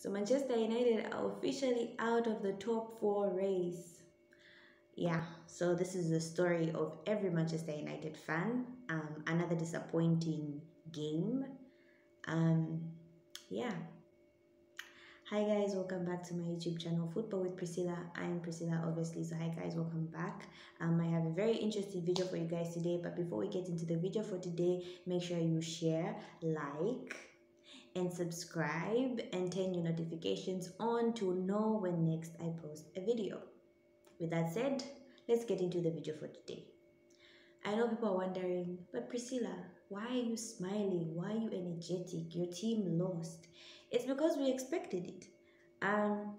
So Manchester United are officially out of the top four race. Yeah, so this is the story of every Manchester United fan. Um, another disappointing game. Um, yeah. Hi guys, welcome back to my YouTube channel, Football with Priscilla. I am Priscilla, obviously. So hi guys, welcome back. Um, I have a very interesting video for you guys today. But before we get into the video for today, make sure you share, like, and subscribe and turn your notifications on to know when next I post a video. With that said, let's get into the video for today. I know people are wondering, but Priscilla, why are you smiling? Why are you energetic? Your team lost. It's because we expected it. Um,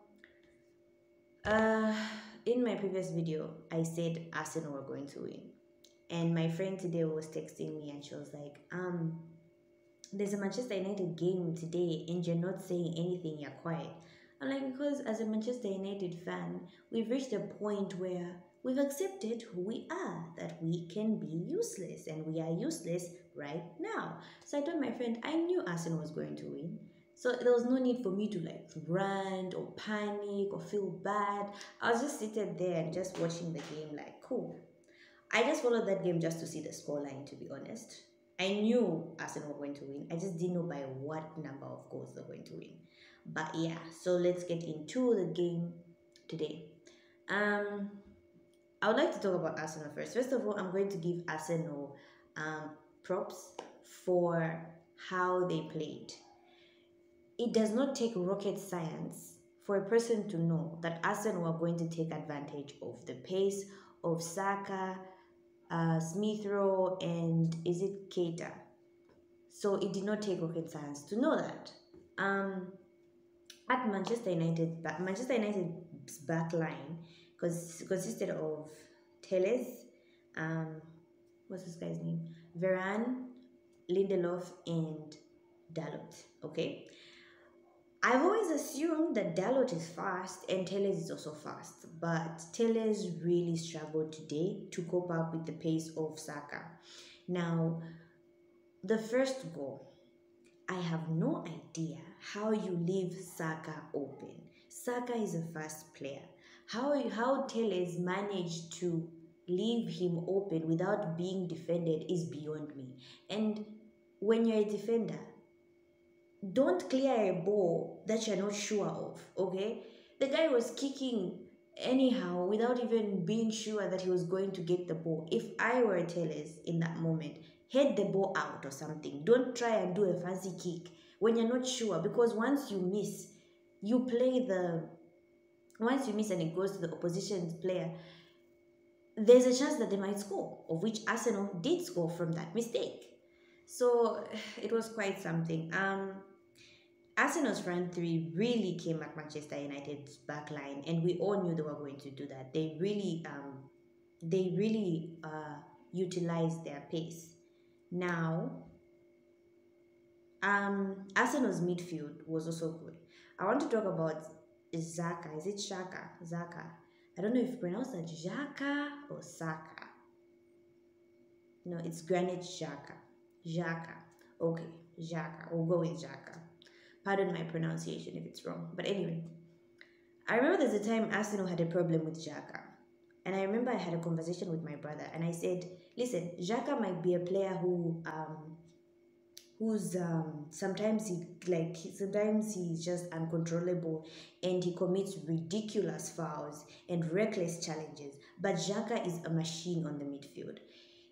uh, in my previous video, I said Arsenal were going to win. And my friend today was texting me and she was like, um, there's a Manchester United game today and you're not saying anything, you're quiet. I'm like, because as a Manchester United fan, we've reached a point where we've accepted who we are, that we can be useless, and we are useless right now. So I told my friend I knew Arsenal was going to win. So there was no need for me to like rant or panic or feel bad. I was just seated there and just watching the game, like, cool. I just followed that game just to see the scoreline, to be honest. I knew Arsenal were going to win. I just didn't know by what number of goals they're going to win. But yeah, so let's get into the game today. Um, I would like to talk about Arsenal first. First of all, I'm going to give Arsenal um, props for how they played. It does not take rocket science for a person to know that Arsenal are going to take advantage of the pace of Saka, uh, Smith Rowe, and is it Keita? So it did not take rocket science to know that. Um, at Manchester United, Manchester United's back line consisted of Telles, um, what's this guy's name? Varane, Lindelof, and Dalot. Okay, I've always assumed that Dalot is fast and Telles is also fast, but Telles really struggled today to cope up with the pace of Saka. Now, the first goal, I have no idea how you leave Saka open. Saka is a fast player. How, how Telles managed to leave him open without being defended is beyond me. And when you're a defender, don't clear a ball that you're not sure of, okay? The guy was kicking anyhow without even being sure that he was going to get the ball. If I were Telles in that moment, head the ball out or something. Don't try and do a fancy kick when you're not sure because once you miss, you play the once you miss and it goes to the opposition's player, there's a chance that they might score, of which Arsenal did score from that mistake. So it was quite something. Um, Arsenal's front three really came at Manchester United's back line, and we all knew they were going to do that. They really, um, they really uh, utilized their pace. Now, um, Arsenal's midfield was also good. I want to talk about Zaka. Is it Shaka? Zaka. I don't know if you pronounce that Zaka or Saka. No, it's Granit Xhaka. Xhaka. Okay, Xhaka. We'll go with Xhaka. Pardon my pronunciation if it's wrong. But anyway, I remember there's a time Arsenal had a problem with Xhaka. And I remember I had a conversation with my brother and I said, listen, Xhaka might be a player who um who's um sometimes he like sometimes he's just uncontrollable and he commits ridiculous fouls and reckless challenges. But Xhaka is a machine on the midfield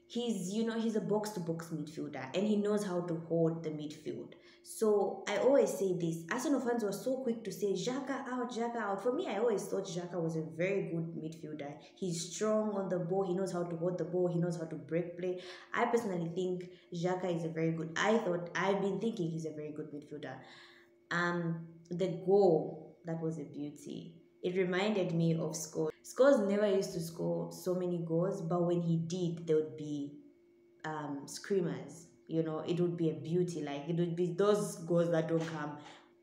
he's you know he's a box to box midfielder and he knows how to hold the midfield so i always say this arsenal fans were so quick to say Xhaka out Xhaka out. For me i always thought Xhaka was a very good midfielder. He's strong on the ball he knows how to hold the ball he knows how to break play. I personally think Xhaka is a very good i thought i've been thinking he's a very good midfielder. Um the goal that was a beauty. It reminded me of Scholes. Scholes never used to score so many goals, but when he did, there would be um, screamers. You know, it would be a beauty. Like it would be those goals that don't come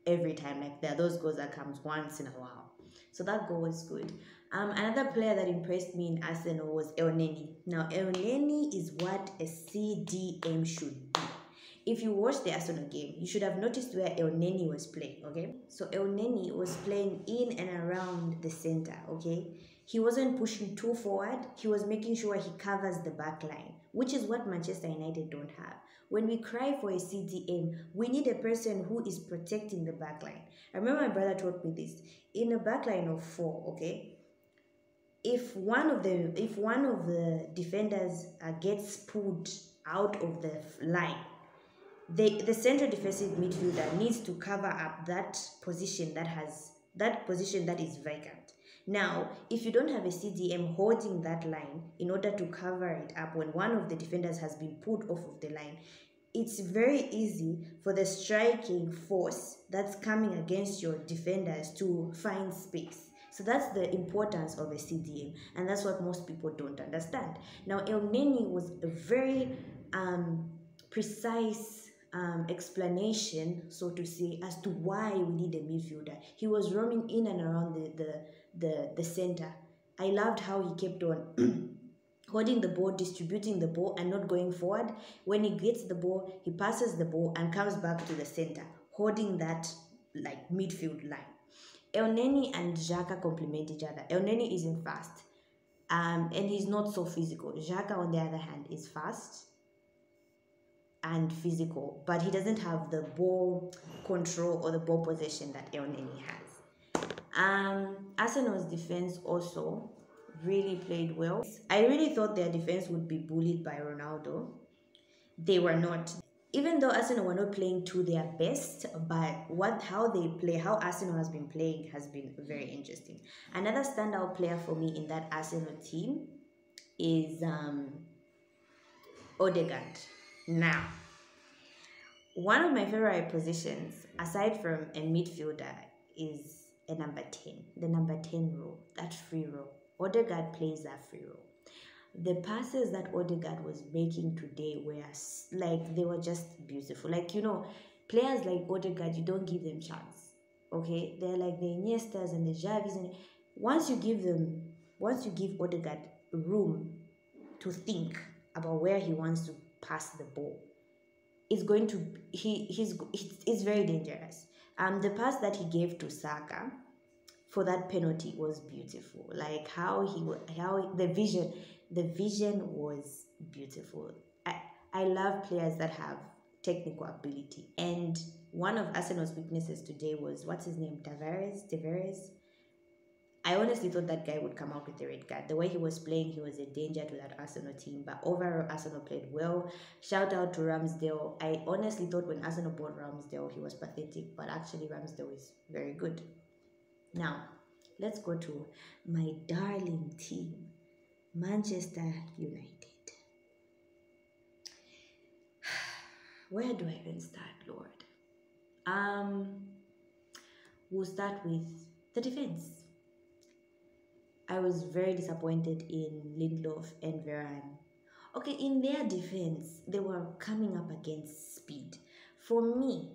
every time. Like there are those goals that comes once in a while. So that goal was good. Um, another player that impressed me in Arsenal was Elneny. Now Elneny is what a CDM should be. If you watch the Arsenal game, you should have noticed where Elneny was playing, okay? So Elneny was playing in and around the center, okay? He wasn't pushing too forward, he was making sure he covers the back line, which is what Manchester United don't have. When we cry for a CDM, we need a person who is protecting the back line. I remember my brother taught me this. In a back line of four, okay? If one of the if one of the defenders uh, gets pulled out of the line, the, the central defensive midfielder needs to cover up that position that has that position that is vacant. Now, if you don't have a CDM holding that line in order to cover it up when one of the defenders has been pulled off of the line, it's very easy for the striking force that's coming against your defenders to find space. So that's the importance of a CDM, and that's what most people don't understand. Now, Elneny was a very um, precise um, explanation, so to say, as to why we need a midfielder. He was roaming in and around the, the, the, the center. I loved how he kept on holding the ball, distributing the ball, and not going forward. When he gets the ball, he passes the ball and comes back to the center, holding that like midfield line. Elneny and Xhaka complement each other. Elneny isn't fast, um, and he's not so physical. Xhaka, on the other hand, is fast and physical, but he doesn't have the ball control or the ball possession that Elneny has. Um, Arsenal's defense also really played well. I really thought their defense would be bullied by Ronaldo. They were not. Even though Arsenal were not playing to their best, but what how they play, how Arsenal has been playing has been very interesting. Another standout player for me in that Arsenal team is um, Odegaard. Now, one of my favorite positions, aside from a midfielder, is a number 10, the number 10 role, that free role. Odegaard plays that free role. The passes that Odegaard was making today were like, they were just beautiful. Like, you know, players like Odegaard, you don't give them chance. Okay? They're like the Iniestas and the Xavis. And once you give them, once you give Odegaard room to think about where he wants to pass the ball, it's going to he he's it's, it's very dangerous. Um, the pass that he gave to Saka for that penalty was beautiful. Like how he how the vision the vision was beautiful. I I love players that have technical ability. And one of Arsenal's weaknesses today was what's his name? Tavares. Tavares. I honestly thought that guy would come out with the red card. The way he was playing, he was a danger to that Arsenal team. But overall, Arsenal played well. Shout out to Ramsdale. I honestly thought when Arsenal bought Ramsdale, he was pathetic. But actually, Ramsdale is very good. Now, let's go to my darling team, Manchester United. Where do I even start, Lord? Um, we'll start with the defense. I was very disappointed in Lindelof and Varane. Okay, in their defense, they were coming up against speed. For me,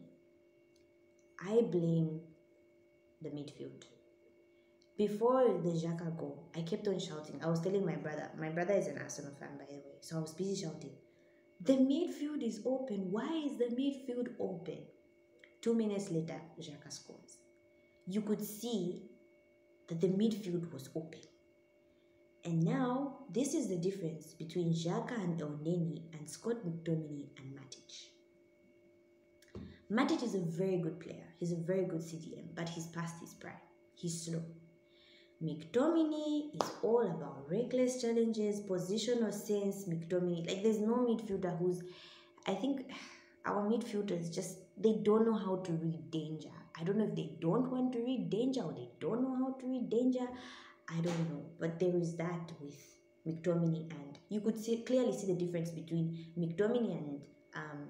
I blame the midfield. Before the Xhaka goal, I kept on shouting. I was telling my brother, my brother is an Arsenal fan by the way, so I was busy shouting. The midfield is open. Why is the midfield open? Two minutes later, Xhaka scores. You could see that the midfield was open. And now, this is the difference between Xhaka and Elneny and Scott McTominay and Matic. Matic is a very good player. He's a very good CDM, but he's past his prime. He's slow. McTominay is all about reckless challenges, positional sense. McTominay, like there's no midfielder who's, I think our midfielders just, they don't know how to read danger. I don't know if they don't want to read danger or they don't know how to read danger. I don't know. But there is that with McTominay and you could see clearly see the difference between McTominay and um,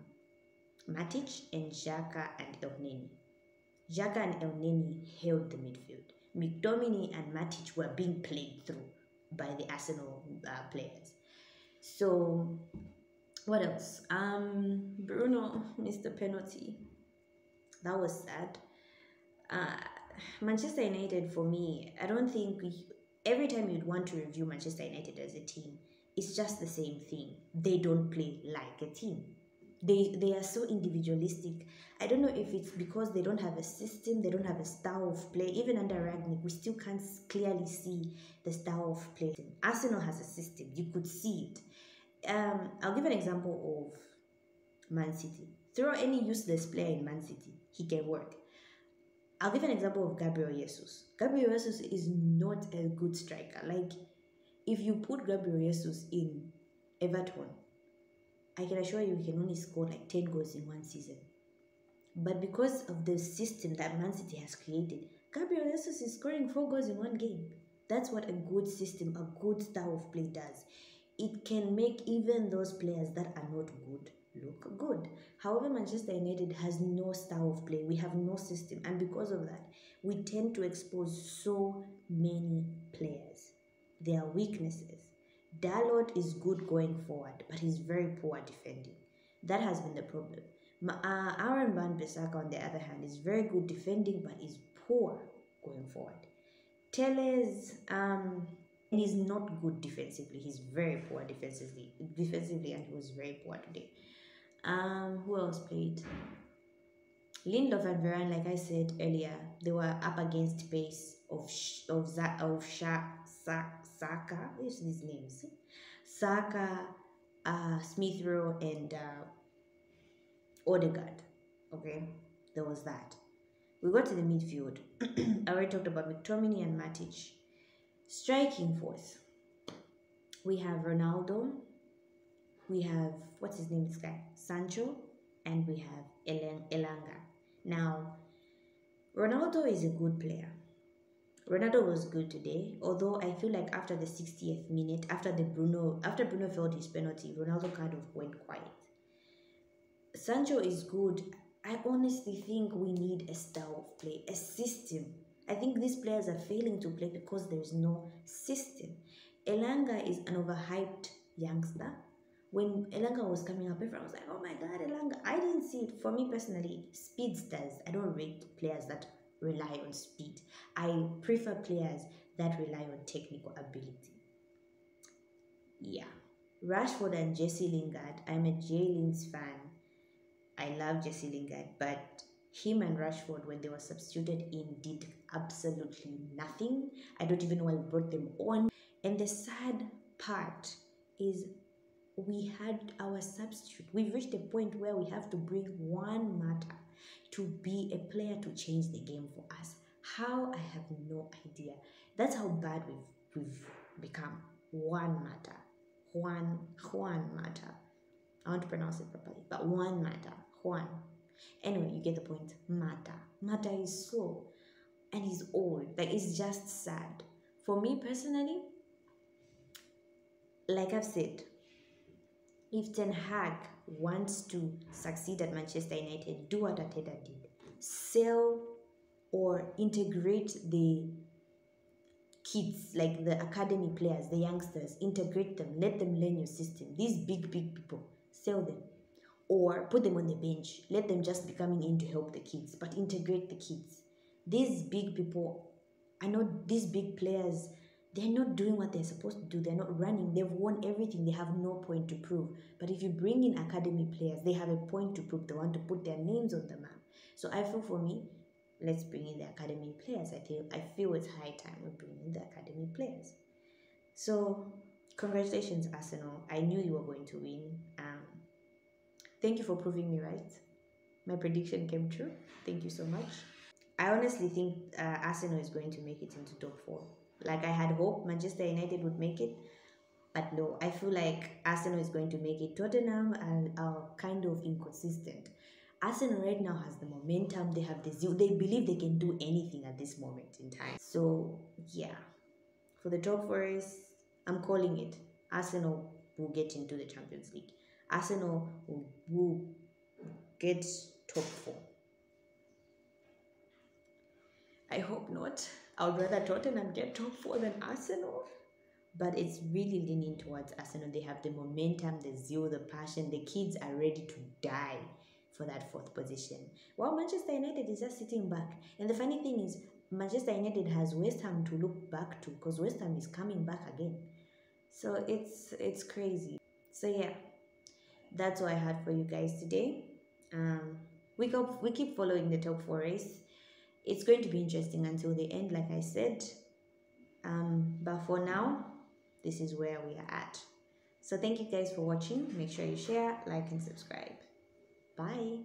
Matic and Xhaka and Elneny. Xhaka and Elneny held the midfield. McTominay and Matic were being played through by the Arsenal uh, players. So, what else? Um, Bruno missed the penalty. That was sad. Uh, Manchester United, for me, I don't think every time you'd want to review Manchester United as a team, it's just the same thing. They don't play like a team. they they are so individualistic. I don't know if it's because they don't have a system, they don't have a style of play. Even under Rangnick, we still can't clearly see the style of play. Arsenal has a system; you could see it. Um, I'll give an example of Man City. Throw any useless player in Man City, he can work. I'll give an example of Gabriel Jesus. Gabriel Jesus is not a good striker. Like, if you put Gabriel Jesus in Everton, I can assure you he can only score like 10 goals in one season. But because of the system that Man City has created, Gabriel Jesus is scoring 4 goals in one game. That's what a good system, a good style of play does. It can make even those players that are not good look good. However, Manchester United has no style of play. We have no system. And because of that, we tend to expose so many players. Their weaknesses. Dalot is good going forward, but he's very poor defending. That has been the problem. Uh, Aaron Wan-Bissaka, on the other hand, is very good defending, but is poor going forward. Telles um, is not good defensively. He's very poor defensively, defensively, and he was very poor today. Um, who else played? Lindelof and Varane, like I said earlier, they were up against pace of of of Sha, Sa, Saka. What is these names? Saka, uh, Smith Rowe, and uh, Odegaard. Okay, there was that. We got to the midfield. I already talked about McTominay and Matic. Striking force. We have Ronaldo. We have what's his name? This guy Sancho, and we have Elanga. Now, Ronaldo is a good player. Ronaldo was good today, although I feel like after the 60th minute, after the Bruno, after Bruno failed his penalty, Ronaldo kind of went quiet. Sancho is good. I honestly think we need a style of play, a system. I think these players are failing to play because there is no system. Elanga is an overhyped youngster. When Elanga was coming up, everyone was like, oh my god, Elanga. I didn't see it. For me personally, speedsters. I don't rate players that rely on speed. I prefer players that rely on technical ability. Yeah. Rashford and Jesse Lingard. I'm a J Lings fan. I love Jesse Lingard, but him and Rashford, when they were substituted in, did absolutely nothing. I don't even know why we brought them on. And the sad part is we had our substitute. We've reached a point where we have to bring one Mata to be a player to change the game for us. How I have no idea. That's how bad we've we've become. One Mata. Juan Juan Mata. I want to pronounce it properly, but one Mata. Juan. Anyway, you get the point. Mata. Mata is slow and he's old. Like it's just sad. For me personally, like I've said, if Ten Hag wants to succeed at Manchester United, do what Arteta did. Sell or integrate the kids, like the academy players, the youngsters, integrate them, let them learn your system. These big, big people, sell them. Or put them on the bench, let them just be coming in to help the kids, but integrate the kids. These big people, I know these big players they're not doing what they're supposed to do. They're not running. They've won everything. They have no point to prove. But if you bring in academy players, they have a point to prove. They want to put their names on the map. So I feel for me, let's bring in the academy players. I feel I feel it's high time we bring in the academy players. So congratulations, Arsenal. I knew you were going to win. Um, thank you for proving me right. My prediction came true. Thank you so much. I honestly think uh, Arsenal is going to make it into top four. Like I had hope Manchester United would make it, but no, I feel like Arsenal is going to make it. Tottenham are, are kind of inconsistent. Arsenal right now has the momentum, they have the zeal, they believe they can do anything at this moment in time. So, yeah, for the top four, I'm calling it. Arsenal will get into the Champions League. Arsenal will, will get top four. I hope not. I would rather Tottenham get top four than Arsenal. But it's really leaning towards Arsenal. They have the momentum, the zeal, the passion. The kids are ready to die for that fourth position. While Manchester United is just sitting back. And the funny thing is, Manchester United has West Ham to look back to because West Ham is coming back again. So it's it's crazy. So yeah. that's all I had for you guys today. Um, we go, we keep following the top four race. It's going to be interesting until the end, like I said. Um, but for now, this is where we are at. So thank you guys for watching. Make sure you share, like, and subscribe. Bye.